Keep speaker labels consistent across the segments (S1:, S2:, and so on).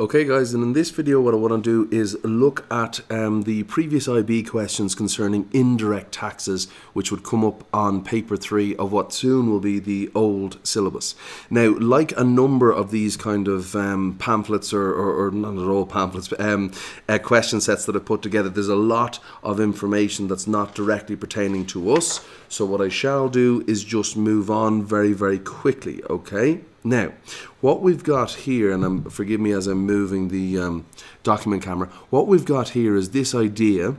S1: Okay guys, and in this video what I want to do is look at um, the previous IB questions concerning indirect taxes which would come up on paper 3 of what soon will be the old syllabus. Now, like a number of these kind of um, pamphlets or, or, or, not at all pamphlets, but um, uh, question sets that I've put together, there's a lot of information that's not directly pertaining to us. So what I shall do is just move on very, very quickly, okay? Now, what we've got here, and I'm, forgive me as I'm moving the um, document camera, what we've got here is this idea,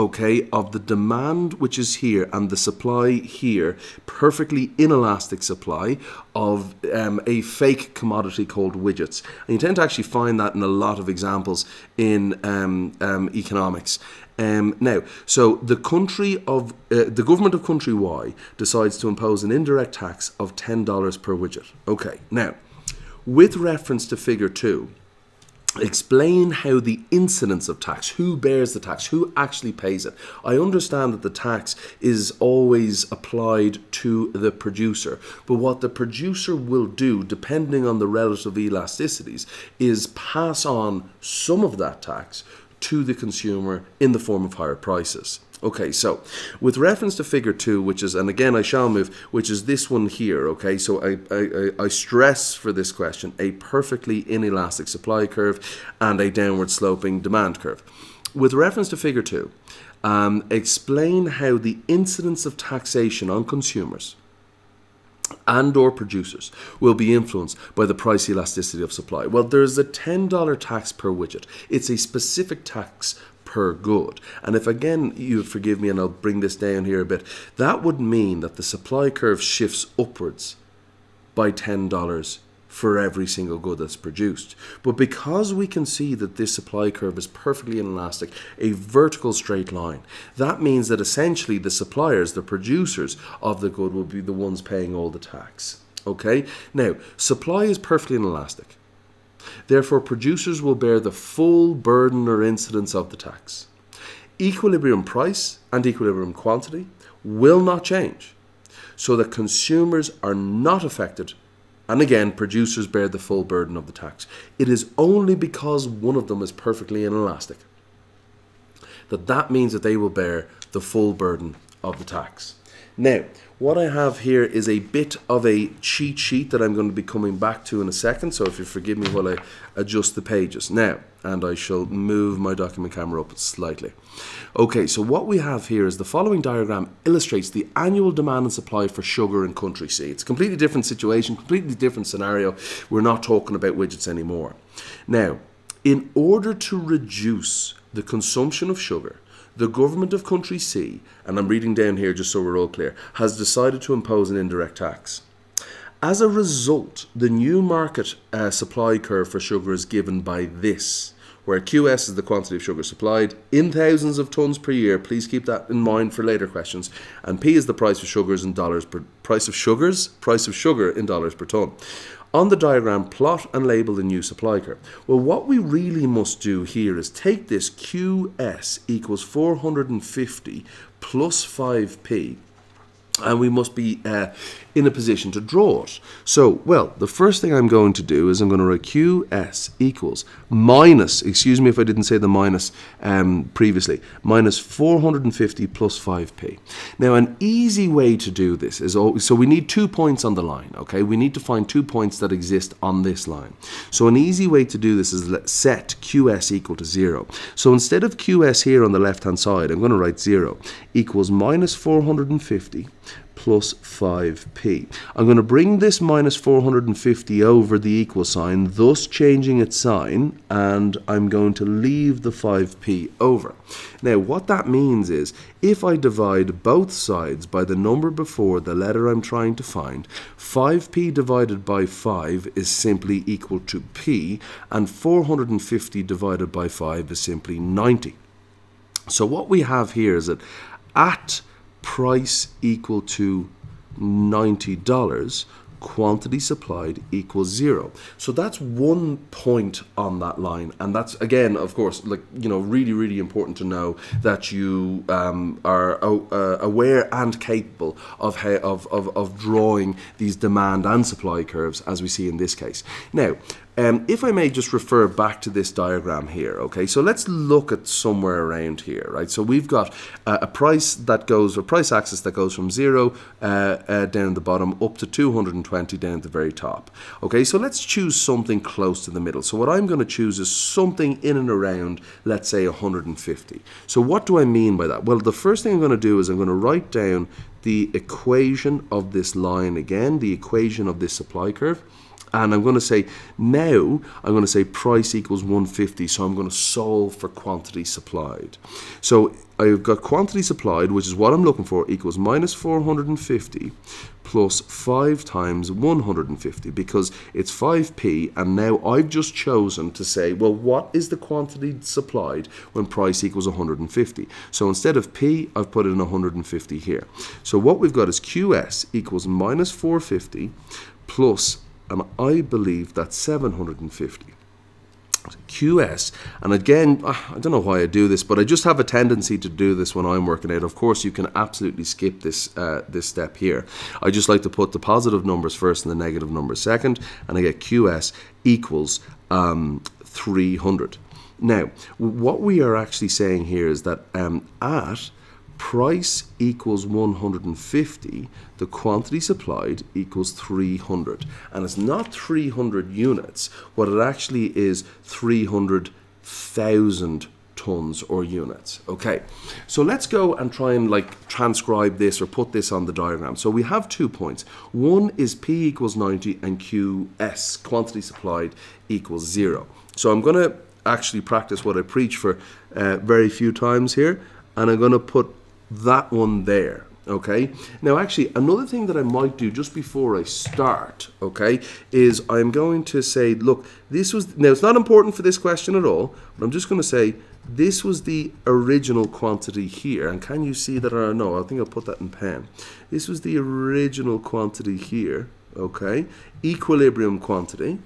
S1: okay, of the demand which is here and the supply here, perfectly inelastic supply of um, a fake commodity called widgets. And you tend to actually find that in a lot of examples in um, um economics. Um, now, so the country of uh, the government of country Y decides to impose an indirect tax of ten dollars per widget. Okay, now, with reference to Figure Two, explain how the incidence of tax, who bears the tax, who actually pays it. I understand that the tax is always applied to the producer, but what the producer will do, depending on the relative elasticities, is pass on some of that tax to the consumer in the form of higher prices. Okay, so with reference to figure two, which is, and again I shall move, which is this one here, okay, so I, I, I stress for this question a perfectly inelastic supply curve and a downward sloping demand curve. With reference to figure two, um, explain how the incidence of taxation on consumers and or producers will be influenced by the price elasticity of supply. Well, there's a $10 tax per widget. It's a specific tax per good. And if again you forgive me and I'll bring this down here a bit, that would mean that the supply curve shifts upwards by $10 for every single good that's produced. But because we can see that this supply curve is perfectly inelastic, a vertical straight line, that means that essentially the suppliers, the producers of the good will be the ones paying all the tax. Okay? Now, supply is perfectly inelastic. Therefore, producers will bear the full burden or incidence of the tax. Equilibrium price and equilibrium quantity will not change, so that consumers are not affected and again, producers bear the full burden of the tax. It is only because one of them is perfectly inelastic that that means that they will bear the full burden of the tax. Now, what I have here is a bit of a cheat sheet that I'm going to be coming back to in a second. So if you forgive me while I adjust the pages. Now, and I shall move my document camera up slightly. Okay, so what we have here is the following diagram illustrates the annual demand and supply for sugar in country C. It's a completely different situation, completely different scenario. We're not talking about widgets anymore. Now, in order to reduce the consumption of sugar, the government of country C, and I'm reading down here just so we're all clear, has decided to impose an indirect tax. As a result, the new market uh, supply curve for sugar is given by this, where QS is the quantity of sugar supplied in thousands of tons per year. Please keep that in mind for later questions. And P is the price of sugars in dollars per price of sugars, price of sugar in dollars per ton. On the diagram, plot and label the new supply curve. Well, what we really must do here is take this QS equals 450 plus 5p and we must be uh, in a position to draw it. So, well, the first thing I'm going to do is I'm going to write QS equals minus, excuse me if I didn't say the minus um, previously, minus 450 plus 5p. Now, an easy way to do this is, always, so we need two points on the line, okay? We need to find two points that exist on this line. So an easy way to do this is let's set QS equal to 0. So instead of QS here on the left-hand side, I'm going to write 0 equals minus 450 plus 5p. I'm going to bring this minus 450 over the equal sign, thus changing its sign, and I'm going to leave the 5p over. Now, what that means is, if I divide both sides by the number before the letter I'm trying to find, 5p divided by 5 is simply equal to p, and 450 divided by 5 is simply 90. So what we have here is that at price equal to $90, quantity supplied equals zero. So that's one point on that line. And that's, again, of course, like, you know, really, really important to know that you um, are uh, aware and capable of, how, of, of, of drawing these demand and supply curves as we see in this case. Now, um, if I may just refer back to this diagram here, okay, so let's look at somewhere around here, right? So we've got uh, a price that goes, a price axis that goes from zero uh, uh, down the bottom up to 220 down at the very top. Okay, so let's choose something close to the middle. So what I'm going to choose is something in and around, let's say 150. So what do I mean by that? Well, the first thing I'm going to do is I'm going to write down the equation of this line again, the equation of this supply curve. And I'm going to say, now I'm going to say price equals 150. So I'm going to solve for quantity supplied. So I've got quantity supplied, which is what I'm looking for, equals minus 450 plus 5 times 150 because it's 5p and now I've just chosen to say well what is the quantity supplied when price equals 150 so instead of p I've put in 150 here so what we've got is qs equals minus 450 plus and I believe that's 750 QS, and again, ah, I don't know why I do this, but I just have a tendency to do this when I'm working out. Of course, you can absolutely skip this uh, this step here. I just like to put the positive numbers first and the negative numbers second, and I get QS equals um, 300. Now, what we are actually saying here is that um, at price equals 150, the quantity supplied equals 300. And it's not 300 units, what it actually is 300,000 tons or units. Okay, so let's go and try and like transcribe this or put this on the diagram. So we have two points. One is P equals 90 and QS, quantity supplied, equals zero. So I'm going to actually practice what I preach for uh, very few times here. And I'm going to put that one there okay? Now actually another thing that I might do just before I start okay is I'm going to say look this was now it's not important for this question at all but I'm just going to say this was the original quantity here and can you see that or no? I think I'll put that in pen. This was the original quantity here okay? Equilibrium quantity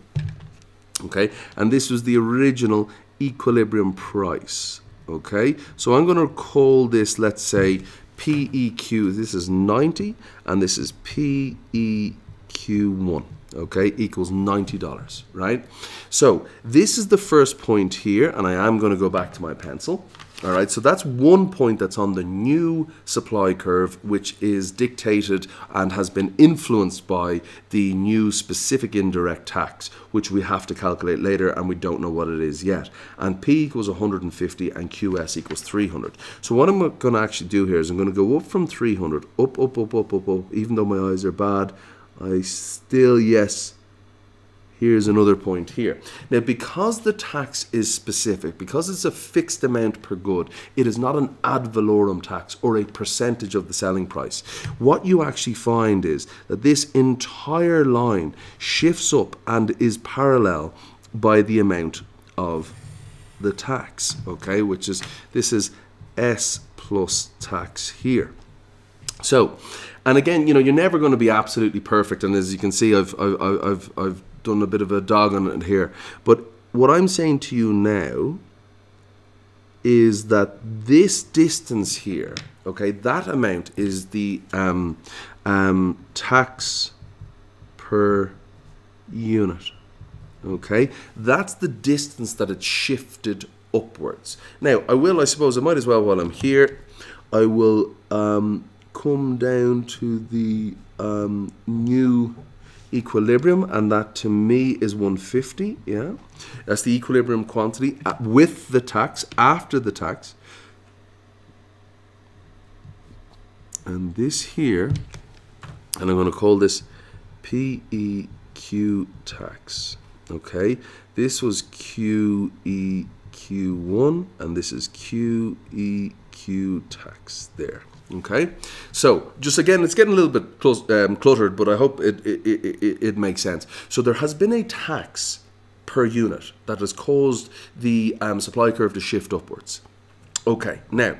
S1: okay? And this was the original equilibrium price okay so I'm going to call this let's say PEQ this is 90 and this is PEQ1 okay equals $90 right? So this is the first point here and I am going to go back to my pencil all right, so that's one point that's on the new supply curve, which is dictated and has been influenced by the new specific indirect tax, which we have to calculate later and we don't know what it is yet. And P equals 150 and QS equals 300. So what I'm going to actually do here is I'm going to go up from 300, up, up, up, up, up, up. Even though my eyes are bad, I still, yes, here's another point here. Now, because the tax is specific, because it's a fixed amount per good, it is not an ad valorem tax or a percentage of the selling price. What you actually find is that this entire line shifts up and is parallel by the amount of the tax, okay, which is, this is S plus tax here. So, and again, you know, you're never going to be absolutely perfect. And as you can see, I've, I've, I've, I've done a bit of a dog on it here. But what I'm saying to you now is that this distance here, okay, that amount is the um, um, tax per unit. Okay, that's the distance that it shifted upwards. Now, I will, I suppose, I might as well while I'm here, I will um, come down to the um, new equilibrium and that to me is 150 yeah? That's the equilibrium quantity with the tax after the tax. And this here and I'm going to call this PEQ tax okay? This was QEQ1 and this is QEQ tax there Okay, so just again, it's getting a little bit close, um, cluttered, but I hope it, it, it, it makes sense. So there has been a tax per unit that has caused the um, supply curve to shift upwards. Okay, now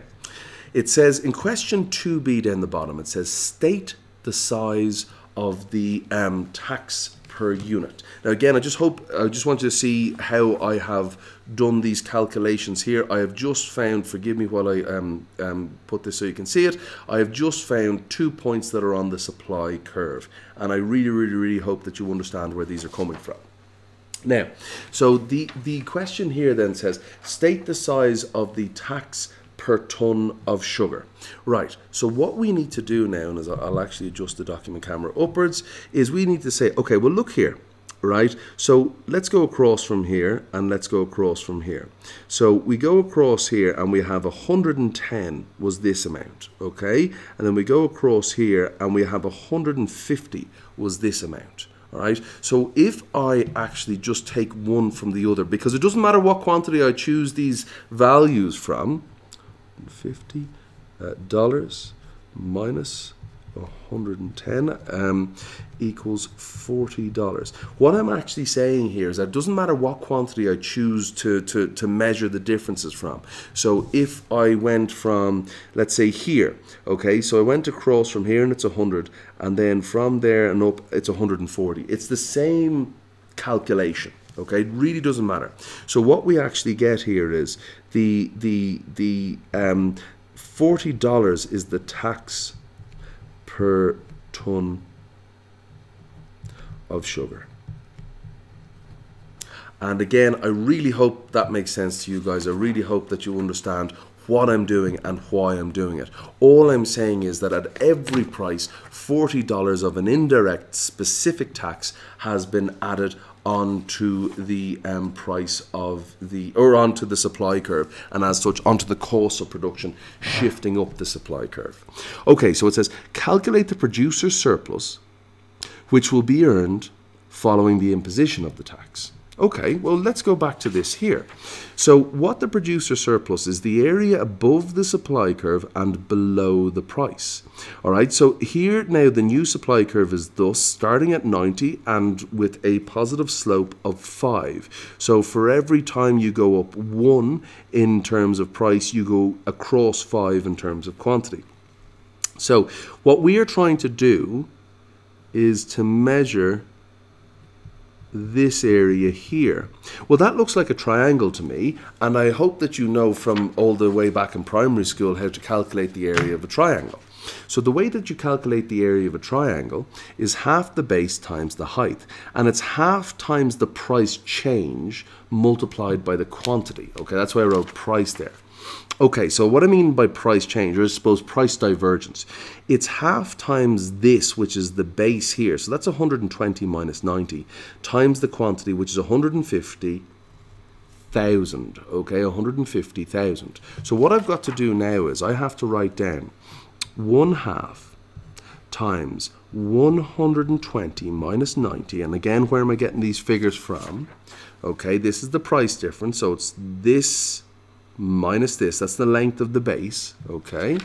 S1: it says in question 2b down the bottom, it says state the size of the um, tax per unit. Now again, I just hope, I just want you to see how I have done these calculations here. I have just found, forgive me while I um, um, put this so you can see it, I have just found two points that are on the supply curve. And I really, really, really hope that you understand where these are coming from. Now, so the, the question here then says, state the size of the tax per ton of sugar. Right, so what we need to do now, and as I'll actually adjust the document camera upwards, is we need to say, okay, well look here, right? So let's go across from here and let's go across from here. So we go across here and we have 110 was this amount, okay? And then we go across here and we have 150 was this amount. All right, so if I actually just take one from the other, because it doesn't matter what quantity I choose these values from, 50 uh, dollars minus 110 um, equals $40. What I'm actually saying here is that it doesn't matter what quantity I choose to, to, to measure the differences from. So if I went from, let's say here, okay, so I went across from here and it's 100, and then from there and up it's 140. It's the same calculation okay it really doesn't matter so what we actually get here is the the the um, $40 is the tax per ton of sugar. And again, I really hope that makes sense to you guys. I really hope that you understand what I'm doing and why I'm doing it. All I'm saying is that at every price, $40 of an indirect specific tax has been added onto the um, price of the or onto the supply curve and as such onto the cost of production shifting up the supply curve. Okay so it says calculate the producer surplus which will be earned following the imposition of the tax Okay, well, let's go back to this here. So, what the producer surplus is the area above the supply curve and below the price. All right, so here now the new supply curve is thus starting at 90 and with a positive slope of 5. So, for every time you go up 1 in terms of price, you go across 5 in terms of quantity. So, what we are trying to do is to measure this area here. Well, that looks like a triangle to me, and I hope that you know from all the way back in primary school how to calculate the area of a triangle. So the way that you calculate the area of a triangle is half the base times the height, and it's half times the price change multiplied by the quantity. Okay, that's why I wrote price there. Okay, so what I mean by price change, or I suppose price divergence, it's half times this, which is the base here. So that's 120 minus 90, times the quantity, which is 150,000. Okay, 150,000. So what I've got to do now is I have to write down 1 half times 120 minus 90. And again, where am I getting these figures from? Okay, this is the price difference. So it's this minus this, that's the length of the base, okay,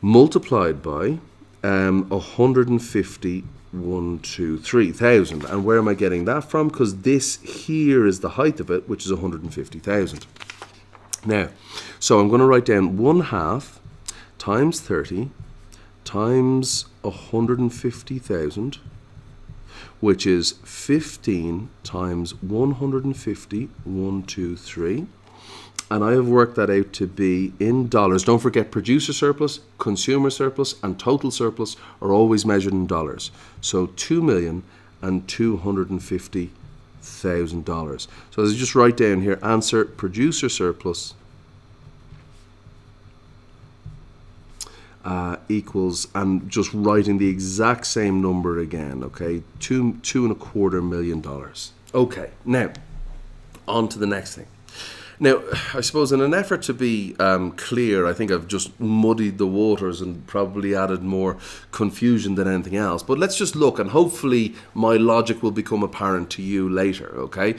S1: multiplied by um, 150 1, 2, 3,000. And where am I getting that from? Because this here is the height of it, which is 150,000. Now, so I'm going to write down 1 half times 30 times 150,000, which is 15 times 150, 1, 2, 3 and I have worked that out to be in dollars. Don't forget producer surplus, consumer surplus, and total surplus are always measured in dollars. So two million and two hundred and fifty thousand dollars. So as I just write down here, answer producer surplus uh, equals, and just writing the exact same number again. Okay, two two and a quarter million dollars. Okay, now on to the next thing. Now, I suppose in an effort to be um, clear, I think I've just muddied the waters and probably added more confusion than anything else. But let's just look, and hopefully my logic will become apparent to you later, okay?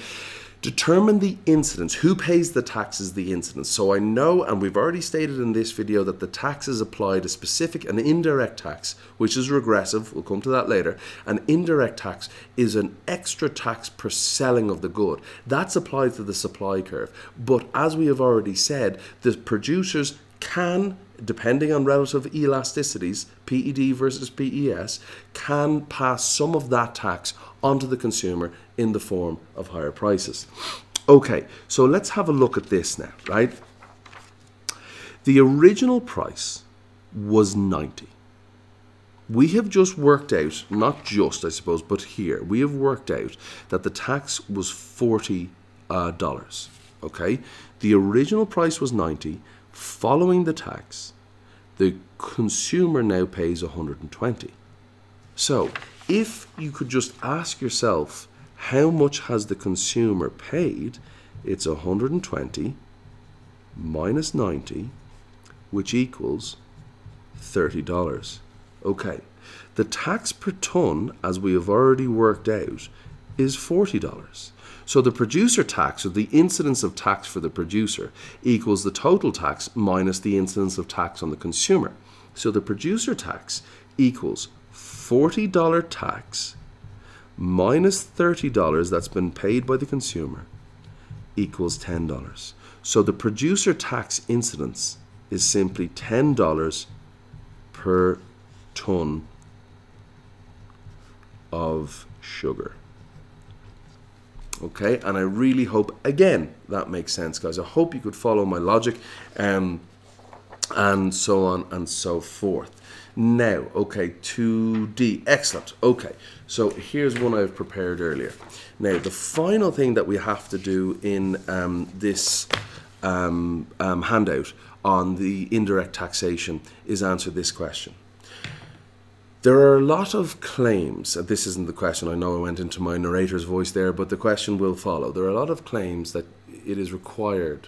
S1: Determine the incidence. Who pays the taxes, the incidence. So I know, and we've already stated in this video, that the tax is applied a specific and indirect tax, which is regressive. We'll come to that later. An indirect tax is an extra tax per selling of the good. That's applied to the supply curve. But as we have already said, the producers can depending on relative elasticities, PED versus PES, can pass some of that tax onto the consumer in the form of higher prices. Okay, so let's have a look at this now, right? The original price was 90. we have just worked out, not just, I suppose, but here, we have worked out that the tax was 40. Uh, dollars, okay? The original price was 90 Following the tax, the consumer now pays 120 So, if you could just ask yourself, how much has the consumer paid? It's 120 minus 90, which equals $30. Okay, the tax per ton, as we have already worked out, is $40. So the producer tax, or the incidence of tax for the producer, equals the total tax minus the incidence of tax on the consumer. So the producer tax equals $40 tax minus $30 that's been paid by the consumer equals $10. So the producer tax incidence is simply $10 per ton of sugar. Okay, and I really hope, again, that makes sense, guys. I hope you could follow my logic um, and so on and so forth. Now, okay, 2D, excellent. Okay, so here's one I've prepared earlier. Now, the final thing that we have to do in um, this um, um, handout on the indirect taxation is answer this question. There are a lot of claims, this isn't the question, I know I went into my narrator's voice there, but the question will follow. There are a lot of claims that it is required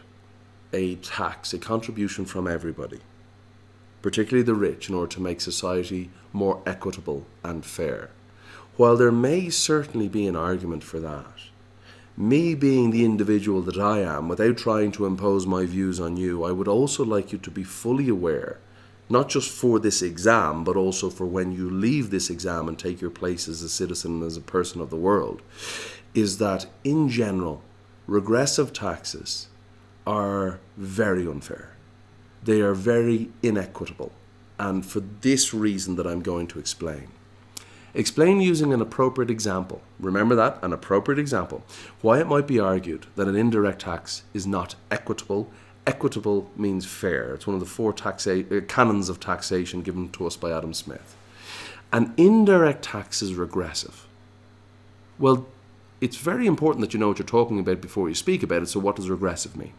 S1: a tax, a contribution from everybody, particularly the rich, in order to make society more equitable and fair. While there may certainly be an argument for that, me being the individual that I am, without trying to impose my views on you, I would also like you to be fully aware, not just for this exam, but also for when you leave this exam and take your place as a citizen and as a person of the world, is that in general, regressive taxes are very unfair. They are very inequitable. And for this reason that I'm going to explain. Explain using an appropriate example. Remember that, an appropriate example. Why it might be argued that an indirect tax is not equitable. Equitable means fair. It's one of the four taxa- uh, canons of taxation given to us by Adam Smith. An indirect tax is regressive. Well, it's very important that you know what you're talking about before you speak about it. So, what does regressive mean?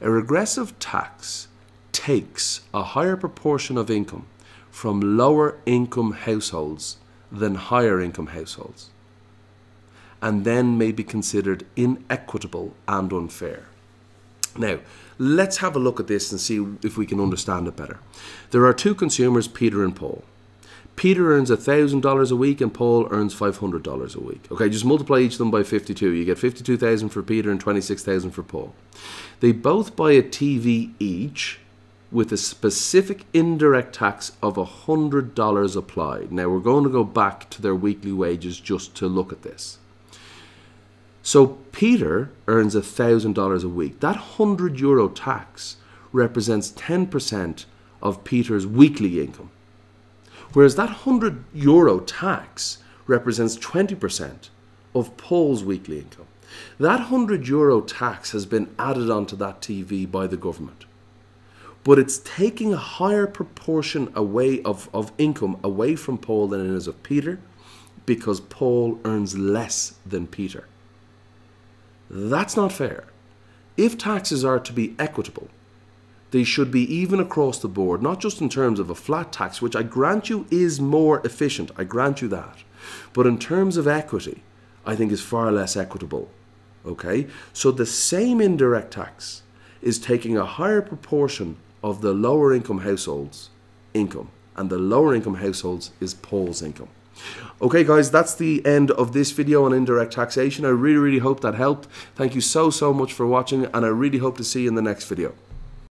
S1: A regressive tax takes a higher proportion of income from lower income households than higher income households, and then may be considered inequitable and unfair. Now, let's have a look at this and see if we can understand it better. There are two consumers, Peter and Paul. Peter earns $1,000 a week and Paul earns $500 a week. Okay, just multiply each of them by 52. You get 52,000 for Peter and 26,000 for Paul. They both buy a TV each with a specific indirect tax of $100 applied. Now we're going to go back to their weekly wages just to look at this. So Peter earns $1,000 a week. That 100 euro tax represents 10% of Peter's weekly income. Whereas that 100 euro tax represents 20% of Paul's weekly income. That 100 euro tax has been added onto that TV by the government but it's taking a higher proportion away of, of income away from Paul than it is of Peter because Paul earns less than Peter. That's not fair. If taxes are to be equitable, they should be even across the board, not just in terms of a flat tax, which I grant you is more efficient. I grant you that. But in terms of equity, I think is far less equitable. Okay? So the same indirect tax is taking a higher proportion of the lower income households income and the lower income households is Paul's income. Okay guys, that's the end of this video on indirect taxation. I really, really hope that helped. Thank you so, so much for watching and I really hope to see you in the next video.